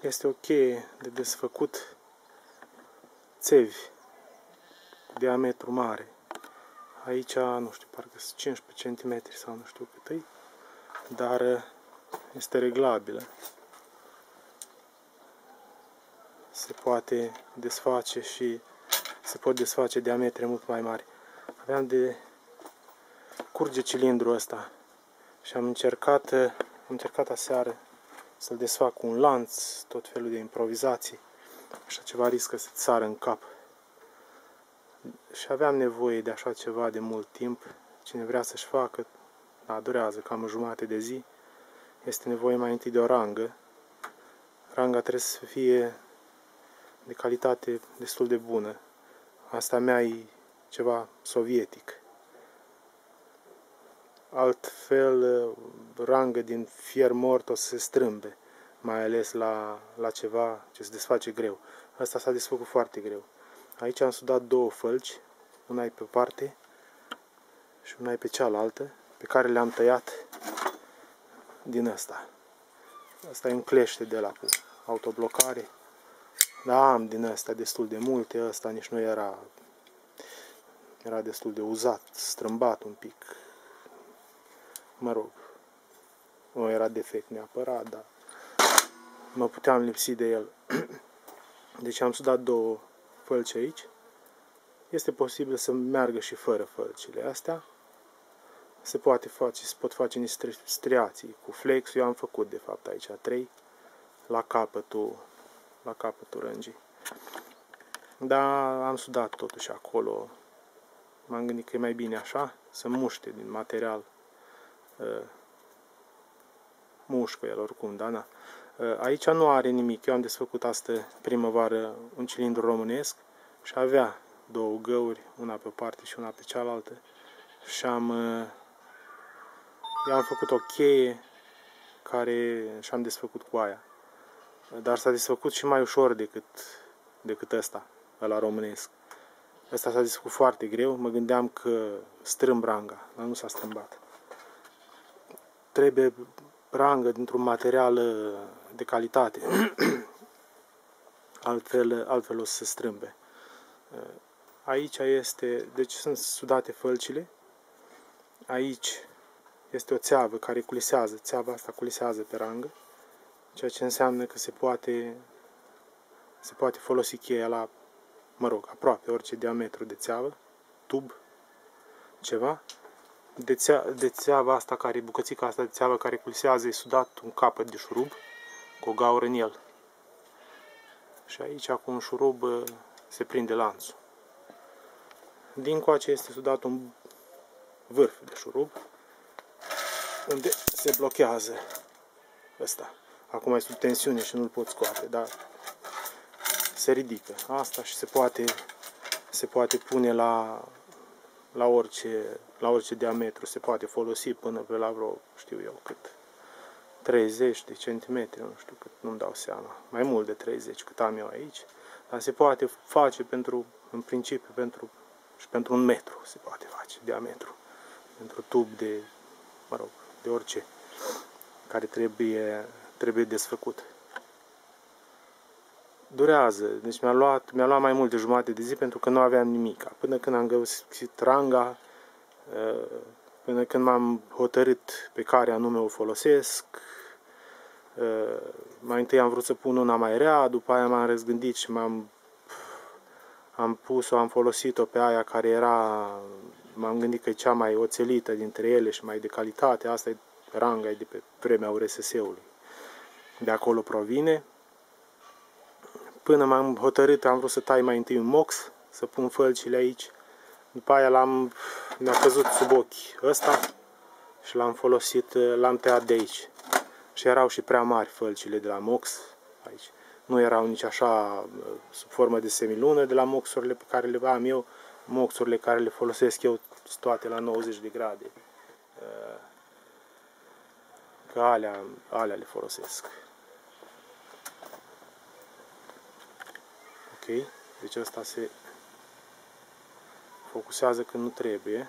Este o cheie de desfăcut țevi cu diametru mare. Aici, nu știu, parcă sunt 15 cm sau nu știu cât e, dar uh, este reglabilă. Se poate desface și se pot desface diametre mult mai mari. Aveam de curge cilindrul ăsta și am încercat, uh, am încercat aseară să-l desfac cu un lanț, tot felul de improvizații. Așa ceva riscă să sară în cap. Și aveam nevoie de așa ceva de mult timp. Cine vrea să-și facă, da, durează cam o jumătate de zi. Este nevoie mai întâi de o rangă. Ranga trebuie să fie de calitate destul de bună. Asta mea e ceva sovietic. Altfel, rangă din fier mort o să se strâmbe, mai ales la, la ceva ce se desface greu. Asta s-a desfăcut foarte greu. Aici am sudat două fălci, una e pe parte și una e pe cealaltă, pe care le-am tăiat din asta. Asta e un clește de la cu autoblocare. Da, am din asta destul de multe, ăsta nici nu era era destul de uzat, strâmbat un pic. Mă rog, nu era defect neapărat, dar mă puteam lipsi de el. Deci am sudat două fălci aici. Este posibil să meargă și fără fălcile astea. Se poate face, se pot face niște striații cu flex. Eu am făcut de fapt aici trei la capătul, la capătul rângii. Dar am sudat totuși acolo. M-am gândit că e mai bine așa, să muște din material uh, mușcă el oricum, da, na. Uh, aici nu are nimic. Eu am desfăcut astă primăvară un cilindru românesc și avea două găuri, una pe o parte și una pe cealaltă. Și am, uh, i-am făcut o cheie care și-am desfăcut cu aia. Dar s-a desfăcut și mai ușor decât, decât ăsta, la românesc. Ăsta s-a desfăcut foarte greu. Mă gândeam că strâmb ranga, dar nu s-a strâmbat. Trebuie rangă dintr-un material uh, de calitate. altfel, altfel o să se strâmbe. Uh, aici este, deci sunt sudate fălcile. Aici este o țeavă care culisează, țeava asta culisează pe rangă, ceea ce înseamnă că se poate, se poate folosi cheia la, mă rog, aproape orice diametru de țeavă, tub, ceva, de, țea, de țeava asta care, bucățica asta de țeavă care culisează, e sudat un capăt de șurub cu o gaură în el. Și aici cu un șurub se prinde lanțul. Din coace este sudat un vârf de șurub unde se blochează ăsta. Acum e sub tensiune și nu-l pot scoate, dar se ridică asta și se poate, se poate pune la, la orice la orice diametru se poate folosi până pe la vreo, știu eu cât, 30 de centimetri, nu știu cât, nu-mi dau seama, mai mult de 30 cât am eu aici, dar se poate face pentru, în principiu, pentru, și pentru un metru se poate face diametru, pentru tub de, mă rog, de orice, care trebuie, trebuie desfăcut. Durează, deci mi-a luat, mi-a luat mai mult de jumătate de zi pentru că nu aveam nimic. Până când am găsit ranga, până când m-am hotărât pe care anume o folosesc. Mai întâi am vrut să pun una mai rea, după aia m-am răzgândit și m-am am pus-o, am folosit-o pe aia care era, m-am gândit că e cea mai oțelită dintre ele și mai de calitate, asta e ranga e de pe vremea URSS-ului. De acolo provine. Până m-am hotărât, am vrut să tai mai întâi un mox, să pun fălcile aici, după aia l-am, mi-a căzut sub ochi ăsta și l-am folosit, l-am tăiat de aici. Și erau și prea mari fălcile de la Mox aici. Nu erau nici așa sub formă de semilună de la moxurile pe care le am eu. Moxurile care le folosesc eu toate la 90 de grade. Că alea, alea le folosesc. Ok? Deci asta se focusează când nu trebuie,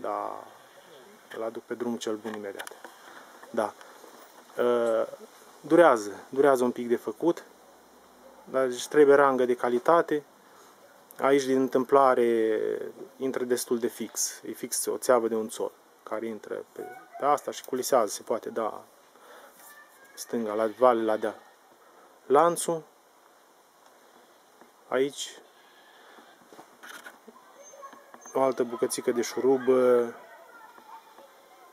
dar îl aduc pe drumul cel bun imediat. Da. Ă, durează, durează un pic de făcut, dar deci trebuie rangă de calitate. Aici, din întâmplare, intră destul de fix. E fix o țeavă de un sol care intră pe, pe asta și culisează, se poate da stânga, la vale, la deal. Lanțul, aici, o altă bucățică de șurub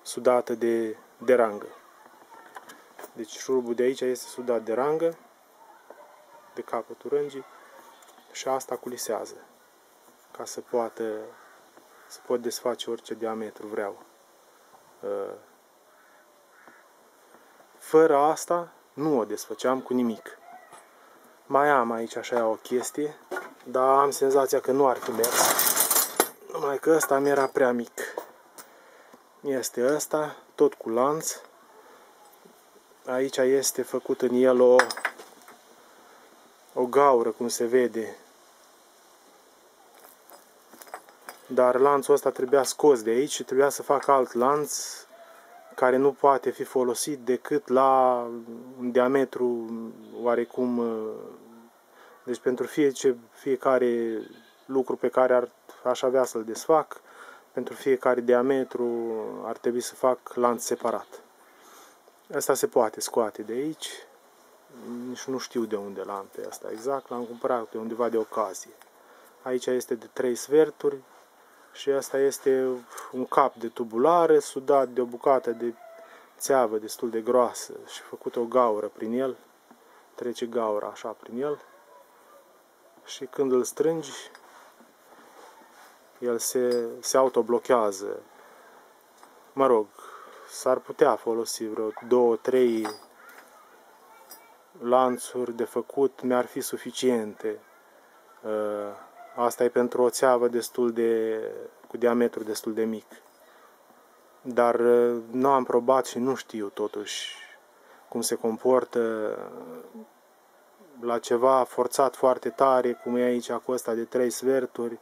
sudată de, de rangă. Deci șurubul de aici este sudat de rangă, de capătul rângii și asta culisează ca să poată să pot desface orice diametru vreau. Uh, fără asta nu o desfăceam cu nimic. Mai am aici așa o chestie, dar am senzația că nu ar fi mers. Numai că ăsta mi era prea mic. Este ăsta, tot cu lanț. Aici este făcut în el o, o gaură, cum se vede. Dar lanțul ăsta trebuia scos de aici și trebuia să fac alt lanț care nu poate fi folosit decât la un diametru oarecum deci pentru fie ce, fiecare lucru pe care ar, aș avea să-l desfac pentru fiecare diametru ar trebui să fac lanț separat Asta se poate scoate de aici. Nici nu știu de unde l-am pe asta exact. L-am cumpărat de undeva de ocazie. Aici este de 3 sferturi și asta este un cap de tubulare sudat de o bucată de țeavă destul de groasă și făcut o gaură prin el. Trece gaura așa prin el și când îl strângi el se, se autoblochează. Mă rog, s-ar putea folosi vreo două, trei lanțuri de făcut, mi-ar fi suficiente. Uh, asta e pentru o țeavă destul de, cu diametru destul de mic. Dar uh, nu am probat și nu știu totuși cum se comportă la ceva forțat foarte tare, cum e aici cu ăsta de trei sferturi,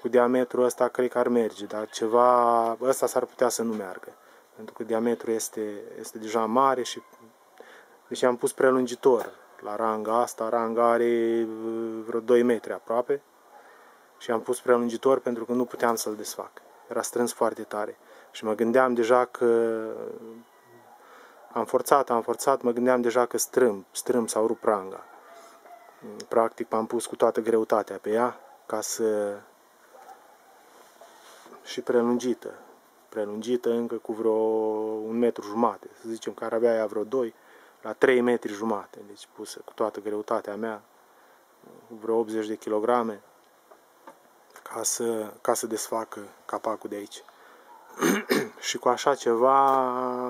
cu diametrul ăsta cred că ar merge, dar ceva ăsta s-ar putea să nu meargă pentru că diametrul este, este deja mare și deci am pus prelungitor la ranga asta, ranga are uh, vreo 2 metri aproape și am pus prelungitor pentru că nu puteam să-l desfac. Era strâns foarte tare și mă gândeam deja că am forțat, am forțat, mă gândeam deja că strâm, strâm sau rup ranga. Practic am pus cu toată greutatea pe ea ca să și prelungită prelungită încă cu vreo un metru jumate, să zicem că ar avea ea vreo 2, la 3 metri jumate, deci pusă cu toată greutatea mea, vreo 80 de kilograme, ca să, ca să desfacă capacul de aici. și cu așa ceva,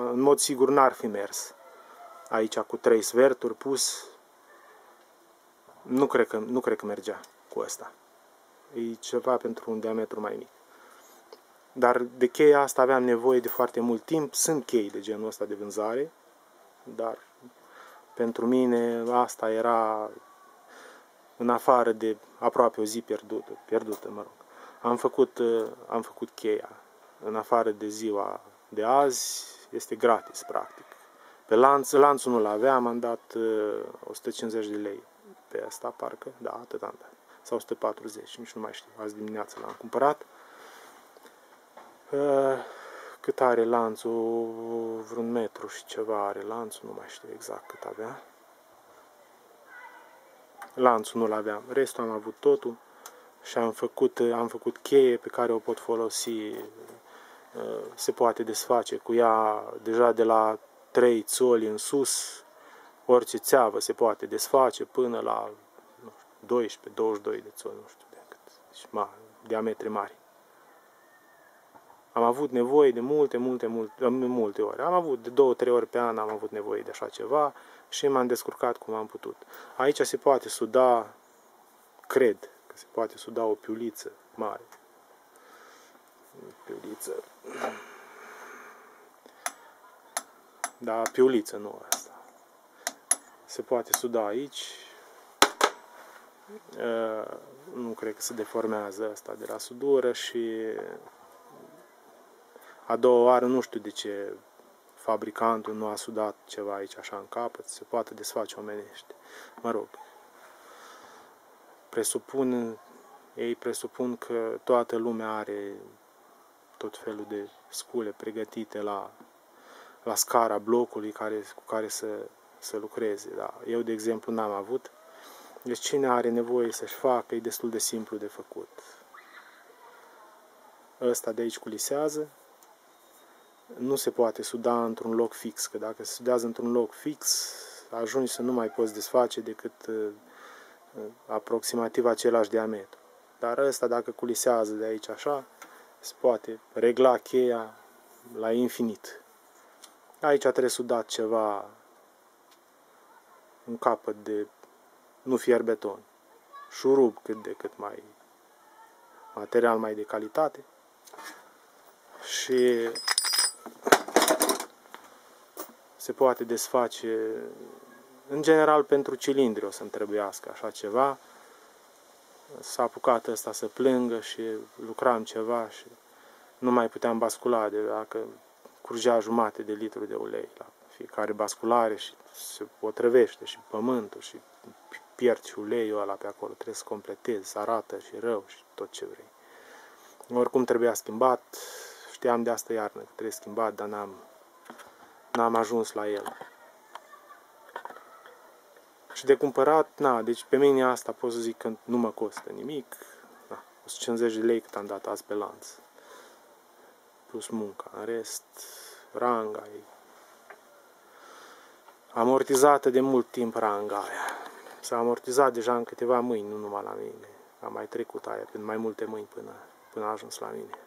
în mod sigur, n-ar fi mers. Aici cu trei sferturi pus, nu cred că, nu cred că mergea cu asta. E ceva pentru un diametru mai mic. Dar de cheia asta aveam nevoie de foarte mult timp. Sunt chei de genul ăsta de vânzare, dar pentru mine asta era în afară de aproape o zi pierdută, pierdută mă rog. Am făcut, am făcut cheia. În afară de ziua de azi, este gratis, practic. Pe lanț, lanțul nu-l aveam, am dat 150 de lei pe asta, parcă, da, atât am dat. Sau 140, nici nu mai știu, azi dimineața l-am cumpărat. Cât are lanțul? Vreun metru și ceva are lanțul, nu mai știu exact cât avea. Lanțul nu-l aveam, restul am avut totul și am făcut, am făcut cheie pe care o pot folosi, se poate desface cu ea deja de la 3 țoli în sus, orice țeavă se poate desface până la 12-22 de țoli, nu știu de cât, deci mari, diametri mari. Am avut nevoie de multe, multe, multe, multe ori. Am avut de două, trei ori pe an am avut nevoie de așa ceva și m-am descurcat cum am putut. Aici se poate suda, cred că se poate suda o piuliță mare. Piuliță. Da, piuliță, nu asta. Se poate suda aici. Uh, nu cred că se deformează asta de la sudură și a doua oară nu știu de ce fabricantul nu a sudat ceva aici așa în capăt, se poate desface omenește. Mă rog, presupun, ei presupun că toată lumea are tot felul de scule pregătite la, la scara blocului care, cu care să, să lucreze. Da. Eu, de exemplu, n-am avut. Deci cine are nevoie să-și facă, e destul de simplu de făcut. Ăsta de aici culisează, nu se poate suda într-un loc fix, că dacă se sudează într-un loc fix, ajungi să nu mai poți desface decât uh, aproximativ același diametru. Dar ăsta, dacă culisează de aici așa, se poate regla cheia la infinit. Aici trebuie sudat ceva, un capăt de, nu fier beton, șurub cât de cât mai, material mai de calitate și se poate desface, în general pentru cilindri o să-mi trebuiască așa ceva. S-a apucat ăsta să plângă și lucram ceva și nu mai puteam bascula de dacă curgea jumate de litru de ulei la fiecare basculare și se potrăvește și pământul și pierzi uleiul ăla pe acolo, trebuie să completezi, să arată și rău și tot ce vrei. Oricum trebuia schimbat, știam de asta iarnă că trebuie schimbat, dar n-am n-am ajuns la el. Și de cumpărat, na, deci pe mine asta pot să zic că nu mă costă nimic. Na, 150 de lei cât am dat azi pe lanț. Plus munca. În rest, ranga e amortizată de mult timp ranga aia. S-a amortizat deja în câteva mâini, nu numai la mine. Am mai trecut aia prin mai multe mâini până, până a ajuns la mine.